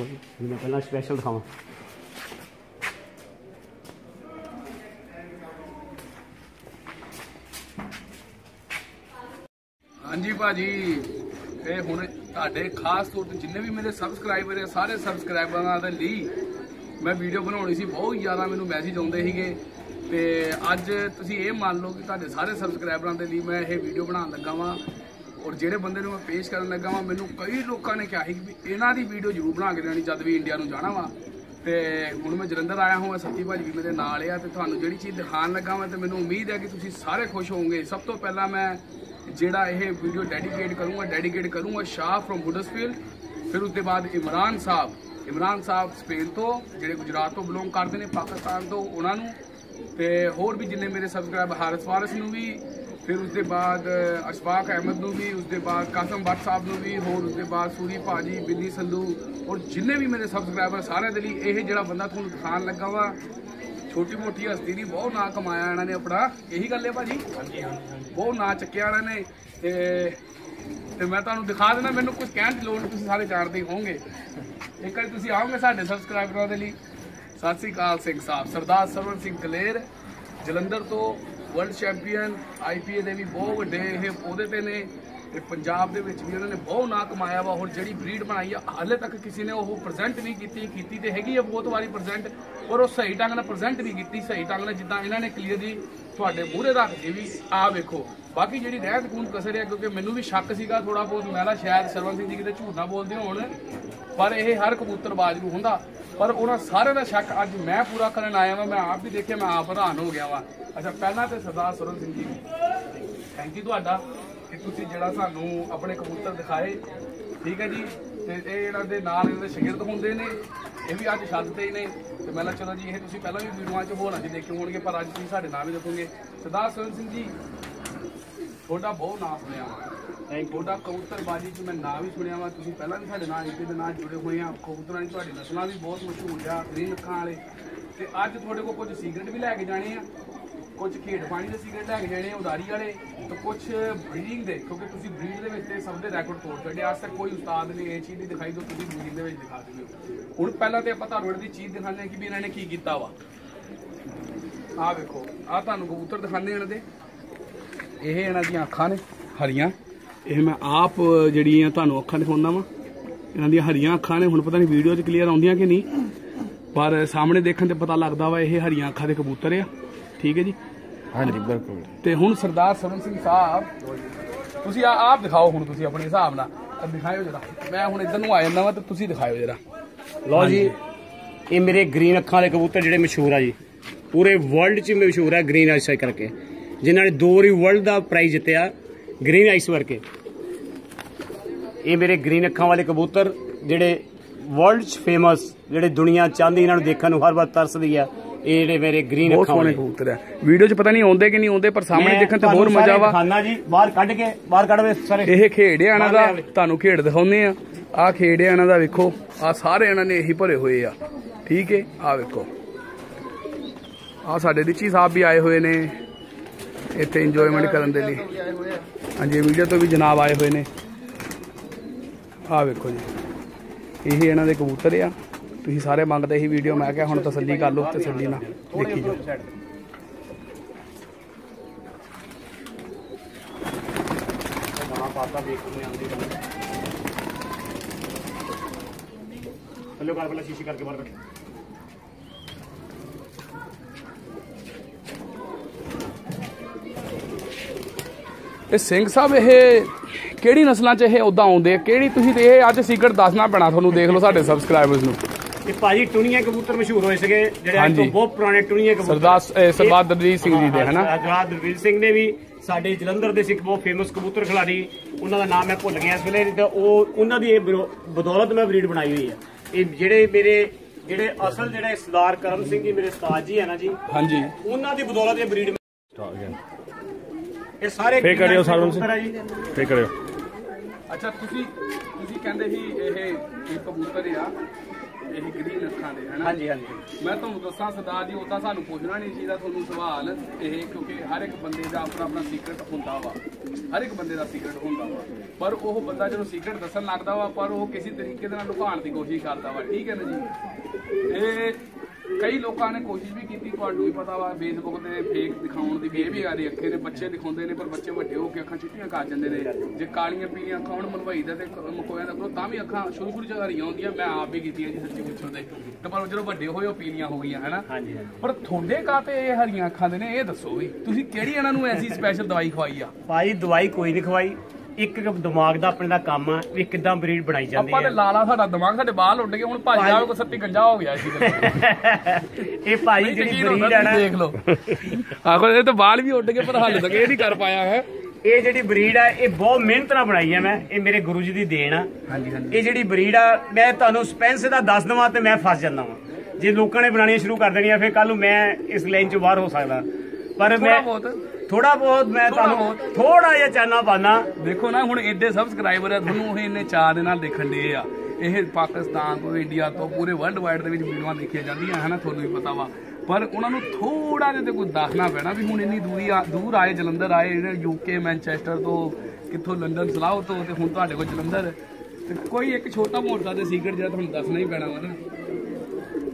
ਦੇਖੋ ਜੀ ਮੈਂ ਪਹਿਲਾਂ ਸਪੈਸ਼ਲ ਦਿਖਾਵਾਂ ਹਾਂਜੀ ਭਾਜੀ ਇਹ ਹੁਣ ਤੁਹਾਡੇ ਖਾਸ ਤੌਰ ਤੇ ਜਿੰਨੇ ਵੀ ਮੇਰੇ ਸਬਸਕ੍ਰਾਈਬਰ ਆ, ਸਾਰੇ ਸਬਸਕ੍ਰਾਈਬਰਾਂ ਦੇ ਲਈ ਮੈਂ ਵੀਡੀਓ ਬਣਾਉਣੀ ਸੀ, ਬਹੁਤ ਜ਼ਿਆਦਾ ਮੈਨੂੰ ਮੈਸੇਜ ਆਉਂਦੇ ਸੀਗੇ। ਤੇ ਅੱਜ ਤੁਸੀਂ ਇਹ ਮੰਨ ਲਓ ਕਿ ਤੁਹਾਡੇ ਸਾਰੇ ਸਬਸਕ੍ਰਾਈਬਰਾਂ ਦੇ ਲਈ ਮੈਂ ਇਹ ਵੀਡੀਓ ਬਣਾਉਣ ਲੱਗਾ ਵਾਂ। ਔਰ ਜਿਹੜੇ ਬੰਦੇ ਨੂੰ ਮੈਂ ਪੇਸ਼ ਕਰਨ ਲੱਗਾ ਵਾਂ, ਮੈਨੂੰ ਕਈ ਲੋਕਾਂ ਨੇ ਕਿਹਾ ਸੀ ਕਿ ਵੀ ਇਹਨਾਂ ਦੀ ਵੀਡੀਓ ਜ਼ਰੂਰ ਬਣਾ ਕੇ ਦੇਣੀ ਜਦ ਵੀ ਇੰਡੀਆ ਨੂੰ ਜਾਣਾ ਵਾ। ਤੇ ਹੁਣ ਮੈਂ ਜਲੰਧਰ ਆਇਆ ਹਾਂ ਸੱਤੀ ਭਾਜੀ ਵੀ ਮੇਰੇ ਨਾਲ ਆ ਤੇ ਤੁਹਾਨੂੰ ਜਿਹੜੀ ਚੀਜ਼ ਦਿਖਾਉਣ ਲੱਗਾ ਵਾਂ ਤੇ ਮੈਨੂੰ ਉਮੀਦ ਹੈ ਕਿ ਤੁਸੀਂ ਸਾਰੇ ਖੁਸ਼ ਹੋਵੋਗੇ। ਸਭ ਤੋਂ ਪਹਿਲਾਂ ਮੈਂ ਜਿਹੜਾ ਇਹ ਵੀਡੀਓ ਡੈਡੀਕੇਟ ਕਰੂੰਗਾ ਡੈਡੀਕੇਟ ਕਰੂੰਗਾ ਸ਼ਾਹ ਫਰੋਮ ਹੁਡਸਫੀਲਡ ਫਿਰ ਉਸ ਤੋਂ ਬਾਅਦ ਇਮਰਾਨ ਸਾਹਿਬ। ਇਮਰਾਨ ਸਾਹਿਬ ਸਪੇਨ ਤੋਂ, ਜਿਹੜੇ ਗੁਜਰਾਤ ਤੋਂ ਬਿਲੋਂਗ ਕਰਦੇ ਨੇ, ਪਾਕਿਸਤਾਨ ਤੋਂ ਉਹਨਾਂ ਨੂੰ। ਤੇ ਹੋਰ ਵੀ ਜਿੰਨੇ ਮੇਰੇ ਸਬਸਕ੍ਰਾਈਬਰ ਹਾਰਸ ਵਾਰਸ ਨੂੰ ਵੀ ਫਿਰ ਉਸ ਦੇ ਬਾਅਦ ਅਸ਼ਫਾਕ ਅਹਿਮਦ ਨੂੰ ਵੀ ਉਸ ਦੇ ਬਾਅਦ ਕਾਸਮ ਬੱਟ ਸਾਹਿਬ ਨੂੰ ਵੀ ਹੋਰ ਉਸ ਦੇ ਬਾਅਦ ਸੂਰੀ ਭਾਜੀ ਬਿੱਲੀ ਸੰਧੂ ਔਰ ਜਿੰਨੇ ਵੀ ਮੇਰੇ ਸਬਸਕ੍ਰਾਈਬਰ ਸਾਰਿਆਂ ਦੇ ਲਈ ਇਹ ਜਿਹੜਾ ਬੰਦਾ ਤੁਹਾਨੂੰ ਦਿਖਾਉਣ ਲੱਗਾ ਵਾ ਛੋਟੀ ਮੋਟੀ ਹਸਤੀ ਨਹੀਂ ਬਹੁਤ ਨਾਂ ਕਮਾਇਆ ਇਹਨਾਂ ਨੇ ਆਪਣਾ। ਇਹੀ ਗੱਲ ਹੈ ਭਾਜੀ? ਹਾਂਜੀ ਹਾਂਜੀ ਬਹੁਤ ਨਾਂ ਚੱਕਿਆ ਇਹਨਾਂ ਨੇ। ਤੇ ਤੇ ਮੈਂ ਤੁਹਾਨੂੰ ਦਿਖਾ ਦੇਣਾ ਮੈਨੂੰ ਕੁਝ ਕਹਿਣ ਦੀ ਲੋੜ ਤੁਸੀਂ ਸਾਰੇ ਜਾਣਦੇ ਹੋਵੋਗੇ। ਇੱਕ ਵਾਰੀ ਤੁਸੀਂ ਆਓਗੇ ਸਾਡੇ ਸਬਸਕ੍ਰਾਈਬਰਾਂ ਦੇ ਲਈ। ਸਤਿ ਸ੍ਰੀ ਅਕਾਲ ਸਿੰਘ ਸਾਹਿਬ ਸਰਦਾਰ ਸਰਵਨ ਸਿੰਘ ਕਲੇਰ ਜਲੰਧਰ ਤੋਂ ਵਰਲਡ ਚੈਂਪੀਅਨ ਆਈਪੀਏ ਦੇ ਵੀ ਬਹੁਤ ਵੱਡੇ ਇਹ ਉਹਦੇ ਤੇ ਨੇ ਤੇ ਪੰਜਾਬ ਦੇ ਵਿੱਚ ਵੀ ਉਹਨਾਂ ਨੇ ਬਹੁਤ ਨਾਂ ਕਮਾਇਆ ਵਾ। ਹੋਰ ਜਿਹੜੀ ਬਰੀਡ ਬਣਾਈ ਆ, ਹਾਲੇ ਤੱਕ ਕਿਸੇ ਨੇ ਉਹ ਪ੍ਰੈਜ਼ੈਂਟ ਨਹੀਂ ਕੀਤੀ ਕੀਤੀ ਤੇ ਹੈਗੀ ਆ ਬਹੁਤ ਵਾਰੀ ਪ੍ਰੈਜ਼ੈਂਟ ਪਰ ਉਹ ਸਹੀ ਢੰਗ ਨਾਲ ਪ੍ਰੈਜ਼ੈਂਟ ਨਹੀਂ ਕੀਤੀ, ਸਹੀ ਢੰਗ ਨਾਲ ਜਿੱਦਾਂ ਇਹਨਾਂ ਨੇ ਕਲੀਅਰਲੀ ਤੁਹਾਡੇ ਮੂਹਰੇ ਰੱਖ ਕੇ ਵੀ ਆ ਵੇਖੋ। ਬਾਕੀ ਜਿਹੜੀ ਰਹਿਤ ਖੂਨ ਕਸਰ ਹੈ, ਕਿਉਂਕਿ ਮੈਨੂੰ ਵੀ ਸ਼ੱਕ ਸੀਗਾ ਥੋੜਾ ਬਹੁਤ, ਮੈਂ ਨਾ ਸ਼ਾਇਦ ਸਰਵਨ ਸਿੰਘ ਜੀ ਕਿਤੇ ਝੂਠ ਨਾ ਬੋਲਦੇ ਹੋਣ, ਪਰ ਇਹ ਹਰ ਕਬੂਤਰਬਾਜ਼ ਨੂੰ ਹੁੰਦਾ। ਪਰ ਉਹਨਾਂ ਸਾਰਿਆਂ ਦਾ ਸ਼ੱਕ ਅੱਜ ਮੈਂ ਪੂਰਾ ਕਰਨ ਆਇਆ ਵਾਂ, ਮੈਂ ਆਪ ਵੀ ਦੇਖਿਆ, ਮੈਂ ਆਪ ਹੈਰਾਨ ਹੋ ਗਿਆ ਵਾਂ। ਅੱਛਾ, ਪਹਿਲਾਂ ਤੇ ਸਰਦਾਰ ਸਰਵਨ ਸਿੰਘ ਜੀ ਥੈਂਕ ਯੂ ਤੁਹਾਡਾ ਕਿ ਤੁਸੀਂ ਜਿਹੜਾ ਸਾਨੂੰ ਆਪਣੇ ਕਬੂਤਰ ਦਿਖਾਏ। ਠੀਕ ਹੈ ਜੀ, ਤੇ ਇਹ ਇਹਨਾਂ ਦੇ ਨਾਲ ਇਹਨਾਂ ਦੇ ਸ਼ਾਗਿਰਦ ਹੁੰਦੇ ਨੇ, ਇਹ ਵੀ ਅੱਜ ਛੱਡ ਤੇ ਹੀ ਨੇ। ਤੇ ਮੈਂ ਚਲੋ ਜੀ, ਇਹ ਤੁਸੀਂ ਪਹਿਲਾਂ ਵੀ ਵੀਡੀਓਆਂ 'ਚ ਹੋਣਾ ਜੀ ਦੇਖੇ ਹੋਣਗੇ, ਪਰ ਅੱਜ ਤੁਸੀਂ ਸਾਡੇ ਨਾਲ ਵੀ ਦੇਖੋਗੇ ਸਰਦਾਰ ਸਰਵਨ ਸਿੰਘ ਜੀ ਤੁਹਾਡਾ ਬਹੁਤ ਨਾਮ ਸੁਣਿਆ ਥੈਂਕ ਤੁਹਾਡਾ ਕਬੂਤਰਬਾਜੀ 'ਚ ਮੈਂ ਨਾਮ ਵੀ ਸੁਣਿਆ ਵਾ। ਤੁਸੀਂ ਪਹਿਲਾਂ ਵੀ ਸਾਡੇ ਨਾਲ ਇੱਕ ਦੇ ਨਾਲ ਜੁੜੇ ਹੋਏ ਆ। ਕਬੂਤਰਾਂ ਦੀ ਤੁਹਾਡੀ ਨਸਲਾਂ ਵੀ ਬਹੁਤ ਮਸ਼ਹੂਰ ਆ ਗ੍ਰੀਨ ਅੱਖਾਂ ਵਾਲੇ। ਤੇ ਅੱਜ ਤੁਹਾਡੇ ਕੋਲ ਕੁਝ ਸੀਕ੍ਰੇਟ ਵੀ ਲੈ ਕੇ ਜਾਣੇ ਆ। ਕੁਝ ਖੇਡ ਪਾਣੀ ਦੇ ਸੀਕ੍ਰੇਟ ਲੈ ਕੇ ਜਾਣੇ ਆ ਉਡਾਰੀ ਵਾਲੇ। ਤੇ ਕੁਝ ਬਰੀਡਿੰਗ ਦੇ ਕਿਉਂਕਿ ਤੁਸੀਂ ਬਰੀਡ ਦੇ ਵਿੱਚ ਤੇ ਸਭ ਦੇ ਰੈਕੋਰਡ ਤੋੜ ਛੱਡੇ ਅੱਜ ਤੱਕ ਕੋਈ ਉਸਤਾਦ ਨੇ ਇਹ ਚੀਜ਼ ਨਹੀਂ ਦਿਖਾਈ ਜੋ ਤੁਸੀਂ ਬਰੀਡਿੰਗ ਦੇ ਵਿੱਚ ਦਿਖਾ ਦਿੰਦੇ ਹੋ। ਹੁਣ ਪਹਿਲਾਂ ਤੇ ਆਪਾਂ ਤੁਹਾਨੂੰ ਦੀ ਚੀਜ਼ ਦਿਖਾਉਂਦੇ ਹਾਂ ਕਿ ਵੀ ਇਹਨਾਂ ਨੇ ਕੀ ਕੀਤਾ ਵਾ। ਆਹ ਵੇਖੋ ਆਹ ਤੁਹਾਨੂੰ ਕਬੂਤਰ ਦਿਖਾਉਂਦੇ ਇਹਨਾਂ ਦੇ। ਇਹ ਇਹਨਾਂ ਦੀਆਂ ਅੱਖਾਂ ਨੇ ਹਰੀਆਂ। ਇਹ ਮੈਂ ਆਪ ਜਿਹੜੀਆਂ ਤੁਹਾਨੂੰ ਅੱਖਾਂ ਦਿਖਾਉਂਦਾ ਵਾਂ ਇਹਨਾਂ ਦੀਆਂ ਹਰੀਆਂ ਅੱਖਾਂ ਨੇ ਹੁਣ ਪਤਾ ਨਹੀਂ ਵੀਡੀਓ 'ਚ ਕਲੀਅਰ ਆਉਂਦੀਆਂ ਕਿ ਨਹੀਂ ਪਰ ਸਾਹਮਣੇ ਦੇਖਣ ਤੇ ਪਤਾ ਲੱਗਦਾ ਵਾ ਇਹ ਹਰੀਆਂ ਅੱਖਾਂ ਦੇ ਕਬੂਤਰ ਆ। ਠੀਕ ਹੈ ਜੀ? ਹਾਂਜੀ ਬਿਲਕੁਲ। ਤੇ ਹੁਣ ਸਰਦਾਰ ਸਰਵਨ ਸਿੰਘ ਸਾਹਿਬ ਤੁਸੀਂ ਆ ਆਪ ਦਿਖਾਓ ਹੁਣ ਤੁਸੀਂ ਆਪਣੇ ਹਿਸਾਬ ਨਾਲ। ਦਿਖਾਇਓ ਜਰਾ। ਮੈਂ ਹੁਣ ਇੱਧਰ ਨੂੰ ਆ ਜਾਂਦਾ ਵਾ ਤੇ ਤੁਸੀਂ ਦਿਖਾਇਓ ਜਰਾ। ਲਓ ਜੀ ਇਹ ਮੇਰੇ ਗ੍ਰੀਨ ਅੱਖਾਂ ਵਾਲੇ ਕਬੂਤਰ ਜਿਹੜੇ ਮਸ਼ਹੂਰ ਆ ਜੀ। ਪੂਰੇ ਵਰਲਡ 'ਚ ਮਸ਼ਹੂਰ ਆ ਗ੍ਰੀਨ ਆਈਸ ਕਰਕੇ। ਜਿਨ੍ਹਾਂ ਨੇ ਦੋ ਵਾਰੀ ਵਰਲਡ ਦਾ ਪ੍ਰਾਈਜ਼ ਜਿੱਤਿਆ ਗ੍ਰੀਨ ਆਈਸ ਵਰਕੇ ਇਹ ਮੇਰੇ ਗ੍ਰੀਨ ਅੱਖਾਂ ਵਾਲੇ ਕਬੂਤਰ ਜਿਹੜੇ ਵਰਲਡ 'ਚ ਫੇਮਸ ਜਿਹੜੇ ਦੁਨੀਆ ਚਾਹੁੰਦੀ ਇਹਨਾਂ ਨੂੰ ਦੇਖਣ ਨੂੰ ਹਰ ਵਾਰ ਤਰਸਦੀ ਆ ਇਹ ਜਿਹੜੇ ਮੇਰੇ ਗ੍ਰੀਨ ਬਹੁਤ ਅੱਖਾਂ ਵਾਲੇ। ਕਬੂਤਰ ਆ। ਵੀਡੀਓ 'ਚ ਪਤਾ ਨਹੀਂ ਆਉਂਦੇ ਕਿ ਨਹੀਂ ਆਉਂਦੇ ਪਰ ਸਾਹਮਣੇ ਦੇਖਣ ਤੇ ਹੋਰ ਮਜ਼ਾ ਸਾਰੇ ਵਾ। ਦਿਖਾਨਾ ਜੀ ਬਾਹਰ ਕੱਢ ਕੇ ਬਾਹਰ ਕੱਢ ਵੇ ਸਾਰੇ। ਇਹ ਖੇਡ ਆ ਇਹਨਾਂ ਦਾ। ਤੁਹਾਨੂੰ ਖੇਡ ਦਿਖਾਉਂਦੇ ਆ। ਆਹ ਖੇਡ ਆ ਇਹਨਾਂ ਦਾ ਵੇਖੋ। ਆ ਸਾਰੇ ਇਹਨਾਂ ਨੇ ਇਹੀ ਭਰੇ ਹੋਏ ਆ। ਠੀਕ ਹੈ ਆ ਵੇਖੋ। ਆ ਸਾਡੇ ਰਿਚੀ ਸਾਹਿਬ ਵੀ ਆਏ ਹੋਏ ਨੇ। ਇੱਥੇ ਇੰਜੋਇਮੈਂਟ ਕਰਨ ਦੇ ਲਈ। ਹਾਂਜੀ ਵੀਡੀਓ ਤੋਂ ਵੀ ਜਨਾਬ ਆਏ ਹੋਏ ਨੇ। ਆਹ ਵੇਖੋ ਜੀ। ਇਹ ਇਹਨਾਂ ਦੇ ਕਬੂਤਰ ਆ। ਤੁਸੀਂ ਸਾਰੇ ਮੰਗਦੇ ਸੀ ਵੀਡੀਓ ਮੈਂ ਕਿਹਾ ਹੁਣ ਤਸੱਲੀ ਕਰ ਲਓ, ਤਸੱਲੀ ਨਾਲ ਦੇਖੀ ਜਾਓ। ਥੱਲੇ ਕਰ ਪਹਿਲਾਂ ਸ਼ੀਸ਼ੀ ਕਰਕੇ ਬਾਹਰ ਕੱਢ। ਇਹ ਸਿੰਘ ਸਾਹਿਬ ਇਹ ਕਿਹੜੀ ਨਸਲਾਂ 'ਚ ਇਹ ਉਦਾਂ ਆਉਂਦੇ ਆ? ਕਿਹੜੀ ਤੁਸੀਂ ਤੇ ਇਹ ਅੱਜ ਸੀਕਰਟ ਦੱਸਣਾ ਪੈਣਾ ਤੁਹਾਨੂੰ? ਦੇਖ ਲਓ ਸਾਡੇ ਸਬਸਕ੍ਰਾਈਬਰਸ ਨੂੰ। ਇਹ ਭਾਜੀ ਟੁਨੀਆਂ ਕਬੂਤਰ ਮਸ਼ਹੂਰ ਹੋਏ ਸੀਗੇ ਜਿਹੜੇ ਅੱਜ ਤੋਂ। ਬਹੁਤ ਪੁਰਾਣੇ ਟੁਨੀਆਂ ਕਬੂਤਰ। ਸਰਦਾਰ ਸਰਦਾਰ ਦਲਜੀਤ ਸਿੰਘ ਜੀ ਦੇ ਹਨਾ? ਸਰਦਾਰ ਦਲਵੀਰ ਸਿੰਘ ਨੇ ਵੀ ਸਾਡੇ ਜਲੰਧਰ ਦੇ ਸਿੱਖ ਬਹੁਤ ਫੇਮਸ ਕਬੂਤਰ ਖਿਲਾੜੀ ਉਹਨਾਂ ਦਾ ਨਾਮ ਮੈਂ ਭੁੱਲ ਗਿਆ ਇਸ ਵੇਲੇ ਤੇ ਉਹ ਉਹਨਾਂ ਦੀ ਇਹ ਬਦੌਲਤ ਮੈਂ ਬਰੀਡ ਬਣਾਈ ਹੋਈ ਹੈ ਇਹ ਜਿਹੜੇ ਮੇਰੇ ਜਿਹੜੇ ਅਸਲ ਜਿਹੜੇ ਸਰਦਾਰ ਕਰਮ ਸਿੰਘ ਜੀ ਮੇਰੇ ਉਸਤਾਦ ਜੀ ਹੈ ਨਾ ਜੀ ਹਾਂਜੀ। ਉਹਨਾਂ ਦੀ ਬਦੌਲਤ ਇਹ ਬਰੀਡ ਇਹ ਸਾਰੇ ਫੇਰ ਕਰਿਓ ਸਰਵਨ ਸਿੰਘ। ਫੇਰ ਕਰਿਓ। ਅੱਛਾ ਤੁਸੀਂ ਤੁਸੀਂ ਕਹਿੰਦੇ ਸੀ ਇਹ ਇਹ ਕਬੂਤਰ ਆ ਇਹ ਗ੍ਰੀਨ ਅੱਖਾਂ ਦੇ ਹਨਾ? ਹਾਂਜੀ ਹਾਂਜੀ। ਮੈਂ ਤੁਹਾਨੂੰ ਦੱਸਾਂ ਸਰਦਾਰ ਜੀ ਉਦਾਂ ਸਾਨੂੰ ਪੁੱਛਣਾ ਨਹੀਂ ਚਾਹੀਦਾ ਤੁਹਾਨੂੰ ਸਵਾਲ ਇਹ ਕਿਉਂਕਿ ਹਰ ਇੱਕ ਬੰਦੇ ਦਾ ਆਪਣਾ ਆਪਣਾ ਸੀਕਰਟ ਹੁੰਦਾ ਵਾ। ਹਰ ਇੱਕ ਬੰਦੇ ਦਾ ਸੀਕ੍ਰੇਟ ਹੁੰਦਾ ਵਾ। ਪਰ ਉਹ ਬੰਦਾ ਜਦੋਂ ਸੀਕ੍ਰੇਟ ਦੱਸਣ ਲੱਗਦਾ ਵਾ ਪਰ ਉਹ ਕਿਸੇ ਤਰੀਕੇ ਦੇ ਨਾਲ ਲੁਕਾਉਣ ਦੀ ਕੋਸ਼ਿਸ਼ ਕਰਦਾ ਵਾ। ਠੀਕ ਹੈ ਨਾ ਜੀ? ਇਹ ਕਈ ਲੋਕਾਂ ਨੇ ਕੋਸ਼ਿਸ਼ ਵੀ ਕੀਤੀ ਤੁਹਾਨੂੰ ਵੀ ਪਤਾ ਵਾ ਫੇਸਬੁੱਕ ਤੇ ਫੇਕ ਦਿਖਾਉਣ ਦੀ ਵੀ ਇਹ ਵੀ ਆ ਰਹੀ ਅੱਖੇ ਦੇ ਬੱਚੇ ਦਿਖਾਉਂਦੇ ਨੇ ਪਰ ਬੱਚੇ ਵੱਡੇ ਹੋ ਕੇ ਅੱਖਾਂ ਚਿੱਟੀਆਂ ਕਰ ਜਾਂਦੇ ਨੇ। ਜੇ ਕਾਲੀਆਂ ਪੀਲੀਆਂ ਅੱਖਾਂ ਹੁਣ ਮਨਵਾਈ ਦਾ ਤੇ ਮਕੋਇਆ ਦਾ ਤਾਂ ਵੀ ਅੱਖਾਂ ਸ਼ੁਰੂ ਸ਼ੁਰੂ ਚ ਹਰੀਆਂ ਹੁੰਦੀਆਂ ਮੈਂ ਆਪ ਵੀ ਕੀਤੀਆਂ ਜੀ ਸੱਚੀ ਪੁੱਛੋ ਤੇ। ਤੇ ਪਰ ਜਦੋਂ ਵੱਡੇ ਹੋਏ ਉਹ ਪੀਲੀਆਂ ਹੋ ਗਈਆਂ ਹੈਨਾ? ਪਰ ਤੁਹਾਡੇ ਕਾਤੇ ਇਹ ਹਰੀਆਂ ਅੱਖਾਂ ਦੇ ਨੇ ਇਹ ਦੱਸੋ ਵੀ ਤੁਸੀਂ ਕਿਹੜੀ ਇਹਨਾਂ ਨੂੰ ਐਸੀ ਸਪੈਸ਼ਲ ਦਵਾਈ ਖਵਾਈ ਆ? ਭਾਈ ਦਵਾਈ ਕੋਈ ਨਹੀਂ ਖਵਾਈ। ਇੱਕ ਇੱਕ ਦਿਮਾਗ ਦਾ ਆਪਣੇ ਦਾ ਕੰਮ ਆ ਵੀ ਕਿਦਾਂ ਬਰੀਡ ਬਣਾਈ ਜਾਂਦੀ ਆਪਾਂ ਤੇ ਹੈ ਲਾਲਾ ਸਾਡਾ ਦਿਮਾਗ ਸਾਡੇ ਬਾਹਰ ਉੱਡ ਗਏ ਹੁਣ ਭੱਜ ਜਾਵੇ ਕੋ ਸੱਤੀ ਗੰਜਾ ਹੋ ਗਿਆ ਸੀ ਇਹ ਭਾਈ ਜਿਹੜੀ ਬਰੀਡ ਹੈ ਨਾ। ਦੇਖ ਲਓ। ਆਖੋ ਇਹ ਤਾਂ ਬਾਲ ਵੀ ਉੱਡ ਗਏ ਪਰ ਹਾਲੇ ਤੱਕ ਇਹ ਨਹੀਂ ਕਰ ਪਾਇਆ ਹੈ। ਇਹ ਜਿਹੜੀ ਬਰੀਡ ਆ ਇਹ ਬਹੁਤ ਮਿਹਨਤ ਨਾਲ ਬਣਾਈ ਹੈ ਮੈਂ। ਇਹ ਮੇਰੇ ਗੁਰੂ ਜੀ ਦੀ ਦੇਣ ਆ। ਹਾਂਜੀ ਹਾਂਜੀ। ਇਹ ਜਿਹੜੀ ਬਰੀਡ ਆ ਮੈਂ ਤੁਹਾਨੂੰ ਸਪੈਂਸ ਦਾ ਦੱਸ ਦਵਾਂ ਤੇ ਮੈਂ ਫਸ ਜਾਂਦਾ ਵਾਂ। ਜੇ ਲੋਕਾਂ ਨੇ ਬਣਾਉਣੀਆਂ ਸ਼ੁਰੂ ਕਰ ਦੇਣੀਆਂ ਫਿਰ ਕੱਲ ਨੂੰ ਮੈਂ ਇਸ ਲਾਈਨ ਚੋਂ ਬਾਹਰ ਹੋ ਸਕਦਾ। ਪਰ ਮੈਂ ਬਹੁਤ। ਥੋੜਾ ਬਹੁਤ ਮੈਂ ਤੁਹਾਨੂੰ ਥੋੜਾ ਜਿਹਾ ਚਾਨਣਾ ਪਾਣਾ ਦੇਖੋ ਨਾ ਹੁਣ ਐਡੇ ਸਬਸਕ੍ਰਾਈਬਰ ਆ ਤੁਹਾਨੂੰ ਇਹ ਇੰਨੇ ਚਾਅ ਦੇ ਨਾਲ ਦੇਖਣ ਦੇ ਆ। ਇਹ ਪਾਕਿਸਤਾਨ ਤੋਂ ਇੰਡੀਆ ਤੋਂ ਪੂਰੇ ਵਰਲਡ ਵਾਈਡ ਦੇ ਵਿੱਚ ਵੀਡੀਓਆਂ ਦੇਖੀਆਂ ਜਾਂਦੀਆਂ ਹਨਾ ਤੁਹਾਨੂੰ ਵੀ ਪਤਾ ਵਾ। ਪਰ ਉਹਨਾਂ ਨੂੰ ਥੋੜਾ ਜਿਹਾ ਤੇ ਕੋਈ ਦੱਸਣਾ ਪੈਣਾ ਵੀ ਹੁਣ ਇੰਨੀ ਦੂਰੀ ਦੂਰ ਆਏ ਜਲੰਧਰ ਆਏ ਯੂਕੇ ਮੈਨਚੈਸਟਰ ਤੋਂ ਕਿੱਥੋਂ ਲੰਡਨ ਸਲਾਹ ਤੋਂ ਤੇ ਹੁਣ ਤੁਹਾਡੇ ਕੋਲ ਜਲੰਧਰ। ਤੇ ਕੋਈ ਇੱਕ ਛੋਟਾ ਮੋਟਾ ਤੇ ਸੀਕ੍ਰੇਟ ਜਿਹੜਾ ਤੁਹਾਨੂੰ ਦੱਸਣਾ ਹੀ ਪੈਣਾ ਵਾ ਨਾ।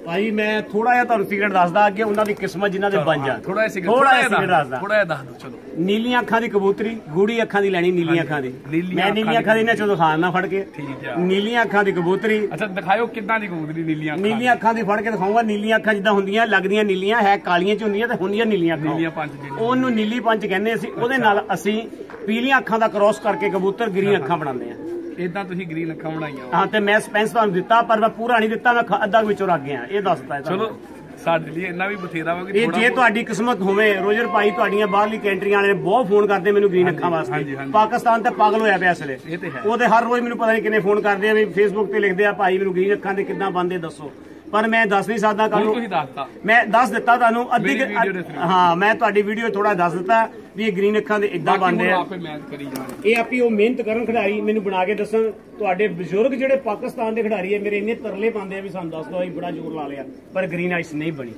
ਭਾਈ ਮੈਂ ਥੋੜਾ ਜਿਹਾ ਤੁਹਾਨੂੰ ਸੀਕਰਟ ਦੱਸਦਾ ਅੱਗੇ ਉਹਨਾਂ ਦੀ ਕਿਸਮਤ ਜਿਨ੍ਹਾਂ ਦੇ ਬਣ ਜਾਣ। ਥੋੜਾ ਜਿਹਾ ਸੀਕ੍ਰੇਟ ਥੋੜਾ ਜਿਹਾ ਸੀਕਰਟ ਦੱਸਦਾ। ਥੋੜਾ ਜਿਹਾ ਦੱਸ ਦਿਓ ਚਲੋ। ਨੀਲੀਆਂ ਅੱਖਾਂ ਦੀ ਕਬੂਤਰੀ ਗੂੜੀ ਅੱਖਾਂ ਦੀ ਲੈਣੀ ਨੀਲੀਆਂ ਅੱਖਾਂ ਦੀ। ਮੈਂ ਨੀਲੀਆਂ ਅੱਖਾਂ ਦੀ ਇਹਨਾਂ ਚੋਂ ਦਿਖਾਣ ਨਾ ਫੜ ਕੇ। ਠੀਕ ਆ। ਨੀਲੀਆਂ ਅੱਖਾਂ ਦੀ ਕਬੂਤਰੀ। ਅੱਛਾ ਦਿਖਾਇਓ ਕਿੱਦਾਂ ਦੀ ਕਬੂਤਰੀ ਨੀਲੀਆਂ ਅੱਖਾਂ ਨੀਲੀਆਂ ਅੱਖਾਂ ਦੀ ਫੜ ਕੇ ਦਿਖਾਉਂਗਾ ਨੀਲੀਆਂ ਅੱਖਾਂ ਜਿੱਦਾਂ ਹੁੰਦੀਆਂ ਲੱਗਦੀਆਂ ਨੀਲੀਆਂ ਹੈ ਕਾਲੀਆਂ ਚ ਹੁੰਦੀਆਂ ਤੇ ਹੁੰਦੀਆਂ ਨੀਲੀਆਂ ਅੱਖਾਂ। ਨੀਲੀਆਂ ਪੰਜ ਜਿਹੜੀਆਂ ਉਹਨੂੰ ਨੀਲੀ ਪੰਚ ਕਹਿੰਦੇ ਅਸੀਂ। ਉਹਦੇ ਨਾਲ ਅਸੀਂ ਪੀਲੀਆਂ ਅੱਖਾਂ ਦਾ ਕ੍ਰਾਸ ਕਰਕੇ ਕਬੂਤਰ ਗ੍ਰੀਨ ਅੱਖਾਂ ਬਣਾਉਂਦੇ ਆ। ਇਦਾਂ ਤੁਸੀਂ ਗ੍ਰੀਨ ਅੱਖਾਂ ਬਣਾਈਆਂ। ਹਾਂ ਤੇ ਮੈਂ ਸਪੈਂਸ ਤੁਹਾਨੂੰ ਦਿੱਤਾ ਪਰ ਮੈਂ ਪੂਰਾ ਨਹੀਂ ਦਿੱਤਾ ਮੈਂ ਖ- ਅੱਧਾ ਕੁ ਵਿੱਚੋਂ ਰੱਖ ਗਿਆ। ਇਹ ਦੱਸਦਾ ਚਲੋ ਸਾਡੇ ਲਈ ਇੰਨਾ ਵੀ ਬਥੇਰਾ ਵਾ ਕਿ ਇਹ ਥੋੜਾ ਜੇ ਤੁਹਾਡੀ ਕਿਸਮਤ ਹੋਵੇ ਰੋਜਰ ਭਾਈ ਤੁਹਾਡੀਆਂ ਬਾਹਰਲੀ ਕੰਟਰੀਆਂ ਵਾਲੇ ਬਹੁਤ ਫੋਨ ਕਰਦੇ ਮੈਨੂੰ ਗ੍ਰੀਨ ਅੱਖਾਂ ਹਾਂਜੀ, ਵਾਸਤੇ। ਹਾਂਜੀ। ਪਾਕਿਸਤਾਨ ਤੇ ਪਾਗਲ ਹੋਇਆ ਪਿਆ ਅਸਲੇ ਇਹ ਤੇ ਹੈ। ਉਹਦੇ ਹਰ ਰੋਜ਼ ਮੈਨੂੰ ਪਤਾ ਨਹੀਂ ਕਿੰਨੇ ਫੋਨ ਕਰਦੇ ਆ ਵੀ ਫੇਸਬੁੱਕ ਤੇ ਲਿਖਦੇ ਆ ਭਾਈ ਮੈਨੂੰ ਗ੍ਰੀਨ ਅੱਖਾਂ ਦੇ ਕਿੱਦਾਂ ਬੰਦੇ ਦੱਸੋ। ਪਰ ਮੈਂ ਦੱਸ ਨਹੀਂ ਸਕਦਾ ਹੁਣ ਤੁਸੀਂ ਦੱਸਤਾ ਮੈਂ ਦੱਸ ਦਿੱਤਾ ਤੁਹਾਨੂੰ ਅੱਧੀ ਮੇਰੀ video। ਹਾਂ ਮੈਂ ਤੁਹਾਡੀ ਵੀਡੀਓ ਥੋੜਾ ਦੱਸ ਦਿੱਤਾ। ਵੀ ਇਹ ਗ੍ਰੀਨ ਅੱਖਾਂ ਦੇ ਇਦਾਂ ਬਣਦੇ ਆ। ਆਪੇ ਮੈਚ ਕਰੀ ਜਾਣਾ। ਇਹ ਆਪੀ ਉਹ ਮਿਹਨਤ ਕਰਨ ਖਿਡਾਰੀ ਮੈਨੂੰ ਬਣਾ ਕੇ ਦੱਸਣ ਤੁਹਾਡੇ ਬਜ਼ੁਰਗ ਜਿਹੜੇ ਪਾਕਿਸਤਾਨ ਦੇ ਖਿਡਾਰੀ ਹੈ ਮੇਰੇ ਇੰਨੇ ਤਰਲੇ ਪਾਉਂਦੇ ਆ ਵੀ ਸਾਨੂੰ ਦੱਸ ਦਿਓ ਅਸੀਂ ਬੜਾ ਜ਼ੋਰ ਲਾ ਲਿਆ ਪਰ ਗ੍ਰੀਨ ਆਈਸ ਨਹੀਂ ਬਣੀ।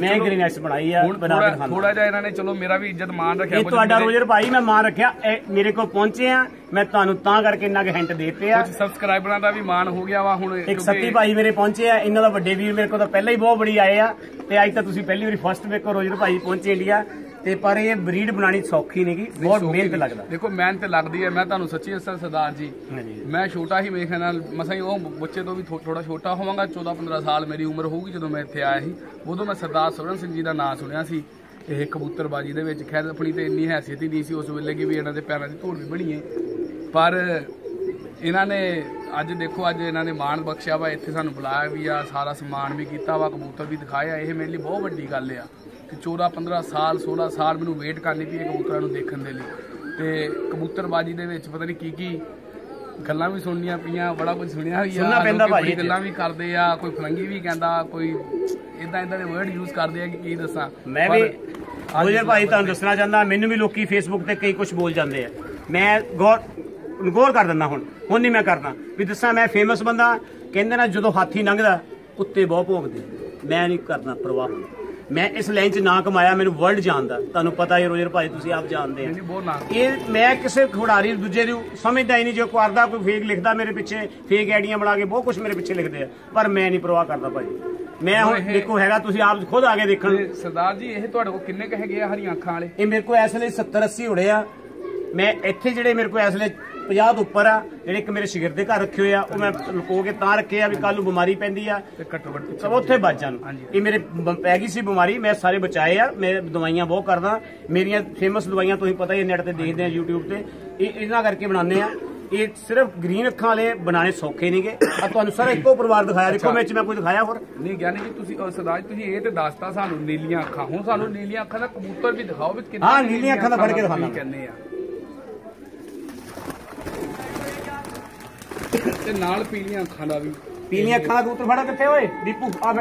ਮੈਂ ਗ੍ਰੀਨ ਆਈਸ ਬਣਾਈ ਆ ਬਣਾ ਕੇ ਦਿਖਾਉਂਦਾ ਥੋੜਾ ਜਿਹਾ ਇਹਨਾਂ ਨੇ ਚਲੋ ਮੇਰਾ ਵੀ ਇੱਜ਼ਤ ਮਾਨ ਰੱਖਿਆ ਇਹ ਤੁਹਾਡਾ ਰੋਜਰ ਭਾਈ ਮੈਂ ਮਾਨ ਰੱਖਿਆ ਇਹ ਮੇਰੇ ਕੋਲ ਪਹੁੰਚੇ ਆ ਮੈਂ ਤੁਹਾਨੂੰ ਤਾਂ ਕਰਕੇ ਇੰਨਾ ਕੁ ਹਿੰਟ ਦੇਤੇ ਆ। ਕੁਝ ਸਬਸਕ੍ਰਾਈਬਰਾਂ ਦਾ ਵੀ ਮਾਨ ਹੋ ਗਿਆ ਵਾ ਹੁਣ ਇੱਕ ਸੱਤੀ ਭਾਈ ਮੇਰੇ ਪਹੁੰਚੇ ਆ ਇਹਨਾਂ ਦਾ ਵੱਡੇ ਵੀਰ ਮੇਰੇ ਕੋਲ ਤਾਂ ਪਹਿਲਾਂ ਹੀ ਬਹੁਤ ਬੜੀ ਆਏ ਆ ਤੇ ਅੱਜ ਤਾਂ ਤੁਸੀਂ ਪਹਿਲੀ ਵਾਰੀ ਫਸਟ ਕੋਲ ਰੋਜਰ ਭਾਈ ਪਹੁੰਚੇ ਇੰਡੀਆ। ਤੇ ਪਰ ਇਹ ਬਰੀਡ ਬਣਾਣੀ ਸੌਖੀ ਨਹੀਂਗੀ ਬਹੁਤ ਮਿਹਨਤ ਲੱਗਦਾ। ਦੇਖੋ ਮਿਹਨਤ ਲੱਗਦੀ ਹੈ। ਮੈਂ ਤੁਹਾਨੂੰ ਸੱਚੀ ਦੱਸਾਂ ਸਰਦਾਰ ਜੀ ਮੈਂ ਛੋਟਾ ਹੀ ਮੇਰੇ ਖਿਆਲ ਨਾਲ ਮਸਾਂ ਹੀ ਉਹ ਬੱਚੇ ਤੋਂ ਵੀ ਥੋੜਾ ਛੋਟਾ ਹੋਵਾਂਗਾ। 14 15 ਸਾਲ ਮੇਰੀ ਉਮਰ ਹੋਊਗੀ ਜਦੋਂ ਮੈਂ ਇੱਥੇ ਆਇਆ ਸੀ। ਉਦੋਂ ਮੈਂ ਸਰਦਾਰ ਸਵਰਨ ਸਿੰਘ ਜੀ ਦਾ ਨਾਮ ਸੁਣਿਆ ਸੀ। ਇਹ ਕਬੂਤਰਬਾਜੀ ਦੇ ਵਿੱਚ ਖੈਰ ਆਪਣੀ ਤੇ ਇੰਨੀ ਹੈਸੀਅਤ ਹੀ ਨਹੀਂ ਸੀ ਉਸ ਵੇਲੇ ਕਿ ਵੀ ਇਹਨਾਂ ਦੇ ਪੈਰਾਂ ਦੀ ਧੂੜ ਵੀ ਬਣੀ ਹੈ। ਪਰ ਇਹਨਾਂ ਨੇ ਅੱਜ ਦੇਖੋ ਅੱਜ ਇਹਨਾਂ ਨੇ ਮਾਣ ਬਖਸ਼ਿਆ ਵਾ। ਇੱਥੇ ਸਾਨੂੰ ਬੁਲਾਇਆ ਵੀ ਆ ਸਾਰਾ ਸਨਮਾਨ ਵੀ ਕੀਤਾ ਵਾ ਕਬੂਤਰ ਵੀ ਦਿਖਾਇਆ ਇਹ ਮੇਰੇ ਲਈ ਬਹੁਤ ਵੱਡੀ ਗੱਲ ਆ। ਕਿ 14 15 ਸਾਲ 16 ਸਾਲ ਮੈਨੂੰ ਵੇਟ ਕਰਨੀ ਪਈ ਕਬੂਤਰਾਂ ਨੂੰ ਦੇਖਣ ਦੇ ਲਈ। ਤੇ ਕਬੂਤਰਬਾਜੀ ਦੇ ਵਿੱਚ ਪਤਾ ਨਹੀਂ ਕੀ ਕੀ ਗੱਲਾਂ ਵੀ ਸੁਣਨੀਆਂ ਪਈਆਂ ਬੜਾ ਕੁਝ ਸੁਣਿਆ ਵੀ ਆ ਸੁਣਨਾ ਪੈਂਦਾ ਗੱਲਾਂ ਵੀ ਕਰਦੇ ਆ ਕੋਈ ਫਲੰਗੀ ਵੀ ਕਹਿੰਦਾ ਕੋਈ ਇਦਾਂ ਇਦਾਂ ਦੇ ਵਰਡ ਯੂਜ਼ ਕਰਦੇ ਆ ਕਿ ਕੀ ਦੱਸਾਂ। ਮੈਂ ਵੀ ਰੋਜਰ ਭਾਈ ਤੁਹਾਨੂੰ ਦੱਸਣਾ ਚਾਹੁੰਦਾ ਮੈਨੂੰ ਵੀ ਲੋਕੀ ਫੇਸਬੁੱਕ ਤੇ ਕਈ ਕੁਝ ਬੋਲ ਜਾਂਦੇ ਆ। ਮੈਂ ਗੌਰ ਗੌਰ ਕਰ ਦਿੰਦਾ ਹੁਣ ਹੁਣ ਨਹੀਂ ਮੈਂ ਕਰਦਾ। ਵੀ ਦੱਸਾਂ ਮੈਂ ਫੇਮਸ ਬੰਦਾ ਕਹਿੰਦੇ ਨਾ ਜਦੋਂ ਹਾਥੀ ਲੰਘਦਾ ਕੁੱਤੇ ਬਹੁਤ ਭੌਂਕਦੇ। ਮੈਂ ਨਹੀਂ ਕਰਦਾ ਪ੍ਰਵਾਹ ਮੈਂ ਇਸ ਲਾਈਨ 'ਚ ਨਾ ਕਮਾਇਆ ਮੈਨੂੰ ਵਰਲਡ ਜਾਣਦਾ ਤੁਹਾਨੂੰ ਪਤਾ ਹੈ ਰੋਜਰ ਭਾਈ ਤੁਸੀਂ ਆਪ ਜਾਣਦੇ ਆ। ਇਹ ਮੈਂ ਕਿਸੇ ਖਿਡਾਰੀ ਦੂਜੇ ਨੂੰ ਸਮਝਦਾ ਹੀ ਨਹੀਂ ਜੋ ਕਰਦਾ ਕੋਈ ਫੇਕ ਲਿਖਦਾ ਮੇਰੇ ਪਿੱਛੇ ਫੇਕ ਆਈਡੀਆਂ ਬਣਾ ਕੇ ਬਹੁਤ ਕੁਝ ਮੇਰੇ ਪਿੱਛੇ ਲਿਖਦੇ ਆ। ਪਰ ਮੈਂ ਨਹੀਂ ਪ੍ਰਵਾਹ ਕਰਦਾ ਭਾਈ ਮੈਂ ਹੁਣ ਦੇਖੋ ਹੈਗਾ ਤੁਸੀਂ ਆਪ ਖੁਦ ਆ ਕੇ ਦੇਖਣ। ਸਰਦਾਰ ਜੀ ਇਹ ਤੁਹਾਡੇ ਕੋਲ ਕਿੰਨੇ ਕ ਹੈਗੇ ਆ ਹਰੀਆਂ ਅੱਖਾਂ ਵਾਲੇ? ਇਹ ਮੇਰੇ ਕੋਲ ਇਸ ਵੇਲੇ 70 80 ਹੋੜੇ ਆ। ਮੈਂ ਇੱਥੇ ਜਿਹੜੇ ਮੇਰੇ ਕੋਲ ਇਸ ਵੇਲੇ 50 ਤੋਂ ਉੱਪਰ ਆ ਜਿਹੜੇ ਇੱਕ ਮੇਰੇ ਸ਼ਗਿਰਦ ਦੇ ਘਰ ਰੱਖੇ ਹੋਏ ਆ ਉਹ ਮੈਂ ਲੁਕੋ ਕੇ ਤਾਂ ਰੱਖੇ ਆ ਵੀ ਕੱਲ ਨੂੰ ਬਿਮਾਰੀ ਪੈਂਦੀ ਆ। ਤੇ ਘੱਟੋ ਘੱਟ ਸਭ ਉੱਥੇ ਬਚ ਜਾਣ। ਇਹ ਮੇਰੇ ਬ- ਪੈ ਗਈ ਸੀ ਬਿਮਾਰੀ ਮੈਂ ਸਾਰੇ ਬਚਾਏ ਆ ਮੈਂ ਦਵਾਈਆਂ ਬਹੁਤ ਕਰਦਾ। ਮੇਰੀਆਂ ਫੇਮਸ ਦਵਾਈਆਂ ਤੁਸੀਂ ਪਤਾ ਹੀ ਨੈਟ ਤੇ ਦੇਖਦੇ ਆ YouTube ਤੇ। ਇਹ ਇਹਨਾਂ ਕਰਕੇ ਬਣਾਉਂਦੇ ਆ। ਇਹ ਸਿਰਫ ਗ੍ਰੀਨ ਅੱਖਾਂ ਵਾਲੇ ਬਣਾਣੇ ਸੌਖੇ ਨਹੀਂਗੇ ਆ ਤੁਹਾਨੂੰ ਸਾਰਾ ਇੱਕੋ ਪਰਿਵਾਰ ਦਿਖਾਇਆ ਦੇਖੋ ਵਿੱਚ ਮੈਂ ਕੋਈ ਦਿਖਾਇਆ ਹੋਰ। ਨਹੀਂ ਗਿਆਨੀ ਜੀ ਤੁਸੀਂ ਅਹ ਸਰਦਾਰ ਜੀ ਤੁਸੀਂ ਇਹ ਤੇ ਦੱਸਤਾ ਸਾਨੂੰ ਨੀਲੀਆਂ ਅੱਖਾਂ। ਹੁਣ ਸਾਨੂੰ ਨੀਲੀਆਂ ਅੱਖਾਂ ਦਾ ਕਬੂਤਰ ਵੀ ਦਿਖਾਓ ਵੀ ਕਿੰਨੇ ਹਾਂ, ਨੀਲੀਆਂ ਅੱਖਾਂ ਦਾ ਫੜ ਕੇ ਦਿਖਾਉਣਾ ਕਹਿੰਦੇ ਆ। ਤੇ ਨਾਲ ਪੀਲੀਆਂ ਅੱਖਾਂ ਦਾ ਵੀ। ਪੀਲੀਆਂ ਅੱਖਾਂ ਦਾ ਕਬੂਤਰ ਫੜਾ ਕਿੱਥੇ ਓਏ? ਦੀਪੂ ਆ ਆ।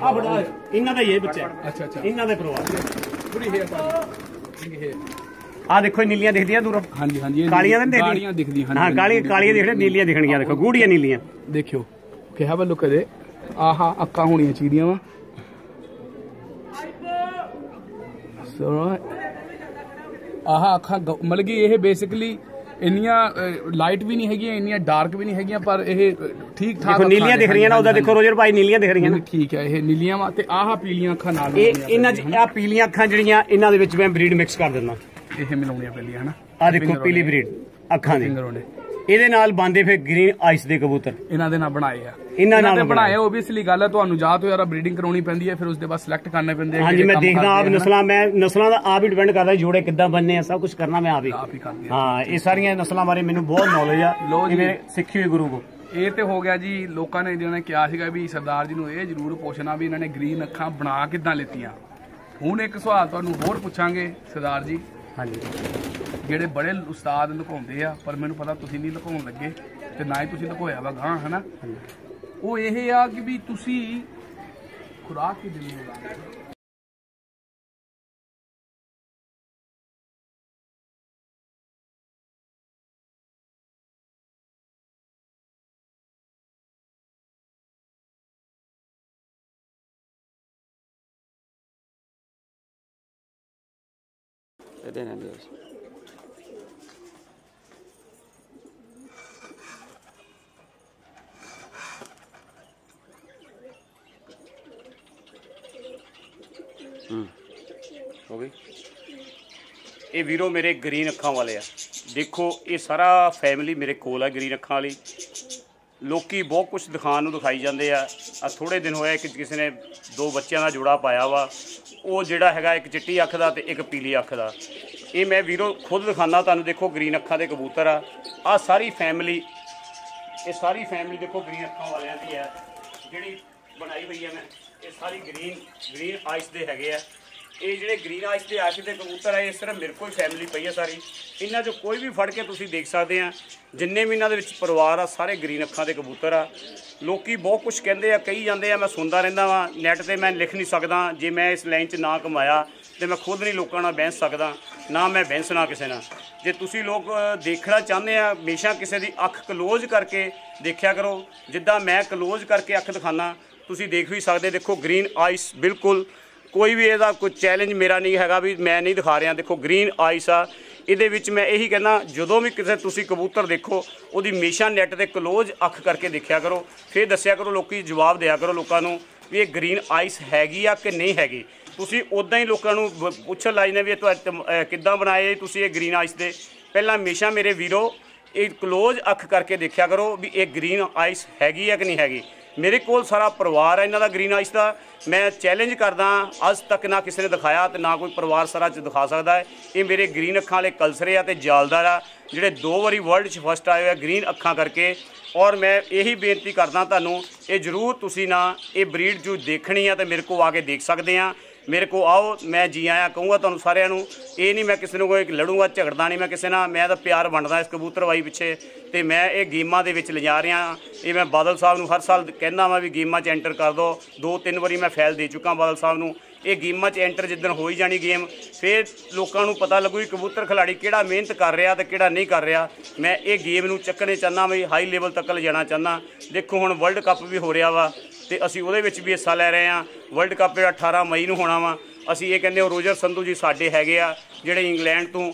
ਆ ਫੜਾ। ਇਹਨਾਂ ਦਾ ਹੀ ਇਹ ਬੱਚਾ ਅੱਛਾ ਅੱਛਾ। ਇਹਨਾਂ ਦੇ ਪਰਿਵਾਰ ਪੂਰੀ ਹੈ ਪਾਜੀ ਇਹ ਆ ਦੇਖੋ ਨੀਲੀਆਂ ਦਿਖਦੀਆਂ ਦੂਰੋਂ। ਹਾਂਜੀ ਹਾਂਜੀ ਇਹ ਕਾਲੀਆਂ ਤਾਂ ਦਿਖਦੀਆਂ। ਕਾਲੀਆਂ ਦਿਖਦੀਆਂ ਹਾਂ ਕਾਲੀਆਂ ਕਾਲੀਆਂ ਦਿਖਦੀਆਂ ਨੀਲੀਆਂ ਦਿਖਣਗੀਆਂ ਦੇਖੋ ਗੂੜੀਆਂ ਨੀਲੀਆਂ। ਦੇਖਿਓ ਕਿ have a look at it ਆਹਾ ਅੱਖਾਂ ਹੋਣੀਆਂ ਚਾਹੀਦੀਆਂ ਵਾ। ਸੋ ਆਹ ਅੱਖਾਂ ਮਤਲਬ ਕਿ ਇਹ ਬੇਸਿਕਲੀ ਇੰਨੀਆਂ ਲਾਈਟ ਵੀ ਨਹੀਂ ਹੈਗੀਆਂ ਇੰਨੀਆਂ ਡਾਰਕ ਵੀ ਨਹੀਂ ਹੈਗੀਆਂ ਪਰ ਇਹ ਠੀਕ ਠਾਕ ਦੇਖੋ ਨੀਲੀਆਂ ਦਿਖ ਰਹੀਆਂ ਨਾ ਉਹਦਾ ਦੇਖੋ ਰੋਜਰ ਭਾਈ ਨੀਲੀਆਂ ਦਿਖ ਰਹੀਆਂ ਨਾ। ਠੀਕ ਹੈ ਇਹ ਨੀਲੀਆਂ ਵਾ ਤੇ ਆਹ ਪੀਲੀਆਂ ਅੱਖਾਂ ਨਾਲ ਇਹ ਇਹਨਾਂ ਚ ਆ ਪੀਲੀਆਂ ਅੱਖਾਂ ਜਿਹੜੀਆਂ ਇਹਨਾਂ ਦੇ ਵਿੱਚ ਮੈਂ ਬਰੀਡ ਮਿਕਸ ਕਰ ਦਿੰਦਾ। ਇਹ ਮਿਲਾਉਣੀਆਂ ਪੈਂਦੀਆਂ ਹਨਾ? ਆ ਦੇਖੋ ਪੀਲੀ ਬਰੀਡ ਅੱਖਾਂ ਦੀ। ਇਹਦੇ ਨਾਲ ਬੰਦੇ ਫਿਰ ਗ੍ਰੀਨ ਆਈਸ ਦੇ ਕਬੂਤਰ। ਇਹਨਾਂ ਦੇ ਨਾਲ ਬਣਾਏ ਆ। ਇਹਨਾਂ ਨਾਲ ਬਣਾਏ। ਓਬਵੀਅਸਲੀ ਗੱਲ ਹੈ ਤੁਹਾਨੂੰ ਜਾਂ ਤੋਂ ਯਾਰਾ ਬਰੀਡਿੰਗ ਕਰਾਉਣੀ ਪੈਂਦੀ ਹੈ ਫਿਰ ਉਸ ਦੇ ਬਾਅਦ ਸਿਲੈਕਟ ਕਰਨੇ ਪੈਂਦੇ ਆ ਹਾਂਜੀ ਮੈਂ ਦੇਖਦਾ ਆਪ ਨਸਲਾਂ ਮੈਂ ਨਸਲਾਂ ਦਾ ਆਪ ਹੀ ਡਿਪੈਂਡ ਕਰਦਾ ਜੋੜੇ ਕਿੱਦਾਂ ਬਣਨੇ ਆ ਸਭ ਕੁਝ ਕਰਨਾ ਮੈਂ ਆਪ ਹੀ। ਹੀ ਇਹ ਸਾਰੀਆਂ ਨਸਲਾਂ ਬਾਰੇ ਮੈਨੂੰ ਬਹੁਤ ਨੌਲੇਜ ਆ ਮੇਰੇ ਸਿੱਖੀ ਹੋਈ ਗੁਰੂ ਕੋ। ਇਹ ਤੇ ਹੋ ਗਿਆ ਜੀ ਲੋਕਾਂ ਨੇ ਜਿਹਨਾਂ ਨੇ ਕਿਹਾ ਸੀਗਾ ਵੀ ਸਰਦਾਰ ਜੀ ਨੂੰ ਇਹ ਜ਼ਰੂਰ ਪੁੱਛਣਾ ਵੀ ਇਹਨਾਂ ਨੇ ਗ੍ਰੀਨ ਅੱਖਾਂ ਬਣਾ ਕਿੱਦਾਂ ਲਿੱਤੀਆਂ। ਹੁਣ ਇੱਕ ਸਵਾਲ ਤੁਹਾਨੂੰ ਹੋਰ ਪੁੱਛਾਂਗੇ ਸਰਦਾਰ ਜੀ। ਹਾਂਜੀ। ਜਿਹੜੇ ਬੜੇ ਉਸਤਾਦ ਲੁਕਾਉਂਦੇ ਆ ਪਰ ਮੈਨੂੰ ਪਤਾ ਤੁਸੀਂ ਨਹੀਂ ਲੁਕਾਉਣ ਲੱਗੇ ਤੇ ਨਾ ਹੀ ਤੁਸੀਂ ਲੁਕੋਇਆ ਵਾ ਗਾਂ ਹਨਾ? ਉਹ ਇਹ ਆ ਕਿ ਵੀ ਤੁਸੀਂ ਖੁਰਾਕ ਕੀ ਦਿੰਦੇ ਹੋ। ਇਹਦੇ ਨਾਲ ਹੋ ਗਈ ਇਹ ਵੀਰੋ ਮੇਰੇ ਗ੍ਰੀਨ ਅੱਖਾਂ ਵਾਲੇ ਆ। ਦੇਖੋ, ਇਹ ਸਾਰਾ ਫੈਮਿਲੀ ਮੇਰੇ ਕੋਲ ਆ ਗ੍ਰੀਨ ਅੱਖਾਂ ਵਾਲੀ। ਲੋਕੀ ਬਹੁਤ ਕੁਝ ਦਿਖਾਉਣ ਨੂੰ ਦਿਖਾਈ ਜਾਂਦੇ ਆ। ਆ ਥੋੜੇ ਦਿਨ ਹੋਇਆ ਕਿ ਕਿਸੇ ਨੇ ਦੋ ਬੱਚਿਆਂ ਦਾ ਜੋੜਾ ਪਾਇਆ ਵਾ। ਉਹ ਜਿਹੜਾ ਹੈਗਾ ਇੱਕ ਚਿੱਟੀ ਅੱਖ ਦਾ ਤੇ ਇੱਕ ਪੀਲੀ ਅੱਖ ਦਾ। ਇਹ ਮੈਂ ਵੀਰੋ ਖੁਦ ਦਿਖਾਣਾ ਤੁਹਾਨੂੰ, ਦੇਖੋ ਗ੍ਰੀਨ ਅੱਖਾਂ ਦੇ ਕਬੂਤਰ ਆ। ਆ ਸਾਰੀ ਫੈਮਿਲੀ ਇਹ ਸਾਰੀ ਫੈਮਿਲੀ ਦੇਖੋ ਗ੍ਰੀਨ ਅੱਖਾਂ ਵਾਲਿਆਂ ਦੀ ਹੈ ਜਿਹੜੀ ਬਣਾਈ ਹੋਈ ਹੈ ਮੈਂ, ਇਹ ਸਾਰੀ ਗ੍ਰੀਨ ਗ੍ਰੀਨ ਆਈਸ ਦੇ ਹੈਗੇ ਆ। ਇਹ ਜਿਹੜੇ ਗ੍ਰੀਨ ਆਈਸ ਦੇ ਆਸ਼ਿਕ ਦੇ ਕਬੂਤਰ ਆ, ਇਹ ਸਿਰਫ ਮੇਰੇ ਕੋਲ ਫੈਮਿਲੀ ਪਈ ਆ ਸਾਰੀ। ਇਹਨਾਂ 'ਚੋਂ ਕੋਈ ਵੀ ਫੜ ਕੇ ਤੁਸੀਂ ਦੇਖ ਸਕਦੇ ਆ। ਜਿੰਨੇ ਵੀ ਇਹਨਾਂ ਦੇ ਵਿੱਚ ਪਰਿਵਾਰ ਆ, ਸਾਰੇ ਗ੍ਰੀਨ ਅੱਖਾਂ ਦੇ ਕਬੂਤਰ ਆ। ਲੋਕੀ ਬਹੁਤ ਕੁਝ ਕਹਿੰਦੇ ਆ, ਕਹੀ ਜਾਂਦੇ ਆ, ਮੈਂ ਸੁਣਦਾ ਰਹਿੰਦਾ ਵਾਂ। ਨੈਟ ਤੇ ਮੈਂ ਲਿਖ ਨਹੀਂ ਸਕਦਾ। ਜੇ ਮੈਂ ਇਸ ਲਾਈਨ 'ਚ ਨਾ ਕਮਾਇਆ, ਤੇ ਮੈਂ ਖੁਦ ਨਹੀਂ ਲੋਕਾਂ ਨਾਲ ਬਹਿਸ ਸਕਦਾ। ਨਾ ਮੈਂ ਬਹਿਸਣਾ ਕਿਸੇ ਨਾਲ। ਜੇ ਤੁਸੀਂ ਲੋਕ ਦੇਖਣਾ ਚਾਹੁੰਦੇ ਆ, ਹਮੇਸ਼ਾ ਕਿਸੇ ਦੀ ਅੱਖ ਕਲੋਜ਼ ਕਰਕੇ ਦੇਖਿਆ ਕਰੋ। ਜਿੱਦਾਂ ਮੈਂ ਕਲੋਜ਼ ਕਰਕੇ ਅੱਖ ਦਿਖਾਣਾ ਤੁਸੀਂ ਦੇਖ ਵੀ ਸਕਦੇ, ਦੇਖੋ ਗ੍ਰੀਨ ਆਈਸ ਬਿਲਕੁਲ, ਕੋਈ ਵੀ ਇਹਦਾ ਕੋਈ ਚੈਲੰਜ ਮੇਰਾ ਨਹੀਂ ਹੈਗਾ ਵੀ ਮੈਂ ਨਹੀਂ ਦਿਖਾ ਰਿਹਾ। ਦੇਖੋ ਗ੍ਰੀਨ ਆਈਸ ਆ, ਇਹਦੇ ਵਿੱਚ ਮੈਂ ਇਹੀ ਕਹਿੰਦਾ, ਜਦੋਂ ਵੀ ਕਿਸੇ ਤੁਸੀਂ ਕਬੂਤਰ ਦੇਖੋ, ਉਹਦੀ ਹਮੇਸ਼ਾ ਨੈਟ ਤੇ ਕਲੋਜ਼ ਅੱਖ ਕਰਕੇ ਦੇਖਿਆ ਕਰੋ। ਫਿਰ ਦੱਸਿਆ ਕਰੋ, ਲੋਕੀ ਜਵਾਬ ਦਿਆ ਕਰੋ ਲੋਕਾਂ ਨੂੰ ਵੀ ਇਹ ਗ੍ਰੀਨ ਆਈਸ ਹੈਗੀ ਆ ਕਿ ਨਹੀਂ ਹੈਗੀ। ਤੁਸੀਂ ਉਦਾਂ ਹੀ ਲੋਕਾਂ ਨੂੰ ਬ- ਪੁੱਛਣ ਲਾਈ ਨੇ ਵੀ ਇਹ ਤੁਹਾਡੇ ਕਿੱਦਾਂ ਬਣਾਏ ਤੁਸੀਂ ਇਹ ਗ੍ਰੀਨ ਆਈਸ ਦੇ। ਪਹਿਲਾਂ ਹਮੇਸ਼ਾ ਮੇਰੇ ਵੀਰੋ, ਇਹ ਕਲੋਜ਼ ਅੱਖ ਕਰਕੇ ਦੇਖਿਆ ਕਰੋ ਵੀ ਇਹ ਗ੍ਰੀਨ ਆਈਸ ਹੈਗੀ ਹੈ ਕਿ ਨਹੀਂ ਹੈਗੀ। ਮੇਰੇ ਕੋਲ ਸਾਰਾ ਪਰਿਵਾਰ ਹੈ ਇਹਨਾਂ ਦਾ ਗ੍ਰੀਨ ਆਈਸ ਦਾ। ਮੈਂ ਚੈਲੰਜ ਕਰਦਾ ਅੱਜ ਤੱਕ ਨਾ ਕਿਸੇ ਨੇ ਦਿਖਾਇਆ ਤੇ ਨਾ ਕੋਈ ਪਰਿਵਾਰ ਸਾਰਾ ਚ ਦਿਖਾ ਸਕਦਾ ਹੈ। ਇਹ ਮੇਰੇ ਗ੍ਰੀਨ ਅੱਖਾਂ ਵਾਲੇ ਕਲਸਰੇ ਆ ਤੇ ਜਾਲਦਾਰ ਆ, ਜਿਹੜੇ ਦੋ ਵਾਰੀ ਵਰਲਡ 'ਚ ਫਸਟ ਆਏ ਹੋਏ ਆ ਗ੍ਰੀਨ ਅੱਖਾਂ ਕਰਕੇ। ਔਰ ਮੈਂ ਇਹੀ ਬੇਨਤੀ ਕਰਦਾ ਤੁਹਾਨੂੰ, ਇਹ ਜਰੂਰ ਤੁਸੀਂ ਨਾ ਇਹ ਬਰੀਡ ਜੋ ਦੇਖਣੀ ਆ ਤੇ ਮੇਰੇ ਕੋਲ ਆ ਕੇ ਦੇਖ ਸਕਦੇ ਆ। ਮੇਰੇ ਕੋ ਆਓ, ਮੈਂ ਜੀ ਆਇਆ, ਕਹੂੰਗਾ ਤੁਹਾਨੂੰ ਸਾਰਿਆਂ ਨੂੰ, ਇਹ ਨਹੀਂ ਮੈਂ ਕਿਸੇ ਨੂੰ ਕੋਈ ਲੜੂੰਗਾ, ਝਗੜਦਾ ਨਹੀਂ ਮੈਂ ਕਿਸੇ ਨਾਲ, ਮੈਂ ਤਾਂ ਪਿਆਰ ਵੰਡਦਾ ਇਸ ਕਬੂਤਰਵਾਈ ਪਿੱਛੇ, ਤੇ ਮੈਂ ਇਹ ਗੇਮਾਂ ਦੇ ਵਿੱਚ ਲਿਜਾ ਰਿਹਾ ਇਹ ਮੈਂ ਬਾਦਲ ਸਾਹਿਬ ਨੂੰ ਹਰ ਸਾਲ ਕਹਿੰਦਾ ਵਾਂ ਵੀ ਗੇਮਾਂ 'ਚ ਐਂਟਰ ਕਰ ਦਿਓ ਦੋ ਤਿੰਨ ਵਾਰੀ ਮੈਂ ਫੈਲ ਦੇ ਚੁੱਕਾ ਬਾਦਲ ਸਾਹਿਬ ਨੂੰ। ਇਹ ਗੇਮਾਂ 'ਚ ਐਂਟਰ ਜਿੱਦਣ ਹੋ ਹੀ ਜਾਣੀ ਗੇਮ, ਫਿਰ ਲੋਕਾਂ ਨੂੰ ਪਤਾ ਲੱਗੂ ਕਿ ਕਬੂਤਰ ਖਿਲਾੜੀ ਕਿਹੜਾ ਮਿਹਨਤ ਕਰ ਰਿਹਾ ਤੇ ਕਿਹੜਾ ਨਹੀਂ ਕਰ ਰਿਹਾ। ਮੈਂ ਇਹ ਗੇਮ ਨੂੰ ਚੱਕਣੇ ਚਾਹੁੰਦਾ ਵੀ ਹਾਈ ਲੈਵਲ ਤੱਕ ਲਿਜਾਣਾ ਚਾਹੁੰਦਾ। ਦੇਖੋ ਹੁਣ ਵਰਲਡ ਕੱਪ ਵੀ ਹੋ ਰਿਹਾ ਵਾ ਤੇ ਅਸੀਂ ਉਹਦੇ ਵਿੱਚ ਵੀ ਹਿੱਸਾ ਲੈ ਰਹੇ ਹਾਂ। ਵਰਲਡ ਕੱਪ ਜਿਹੜਾ 18 ਮਈ ਨੂੰ ਹੋਣਾ ਵਾ। ਅਸੀਂ ਇਹ ਕਹਿੰਦੇ ਹਾਂ, ਰੋਜਰ ਸੰਧੂ ਜੀ ਸਾਡੇ ਹੈਗੇ ਆ, ਜਿਹੜੇ ਇੰਗਲੈਂਡ ਤੋਂ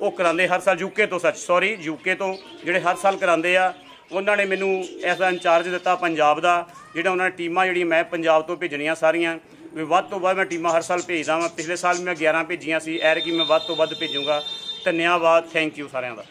ਉਹ ਕਰਾਉਂਦੇ ਹਰ ਸਾਲ ਯੂਕੇ ਤੋਂ, ਸੱਚ ਸੌਰੀ ਯੂਕੇ ਤੋਂ, ਜਿਹੜੇ ਹਰ ਸਾਲ ਕਰਾਉਂਦੇ ਆ। ਉਹਨਾਂ ਨੇ ਮੈਨੂੰ ਐਸਾ ਇੰਚਾਰਜ ਦਿੱਤਾ ਪੰਜਾਬ ਦਾ, ਜਿਹੜਾ ਉਹਨਾਂ ਨੇ ਟੀਮਾਂ ਜਿਹੜੀਆਂ ਮੈਂ ਪੰਜਾਬ ਤੋਂ ਭੇਜਣੀਆਂ ਸਾਰੀਆਂ। ਵੀ ਵੱਧ ਤੋਂ ਵੱਧ ਮੈਂ ਟੀਮਾਂ ਹਰ ਸਾਲ ਭੇਜਦਾ ਵਾਂ। ਪਿਛਲੇ ਸਾਲ ਵੀ ਮੈਂ 11 ਭੇਜੀਆਂ ਸੀ ਐਰ ਕੀ ਮੈਂ ਵੱਧ ਤੋਂ ਵੱਧ ਭੇਜੂੰਗਾ। ਧੰਨਵਾਦ ਥੈਂਕ ਯੂ ਸਾਰਿਆਂ ਦਾ।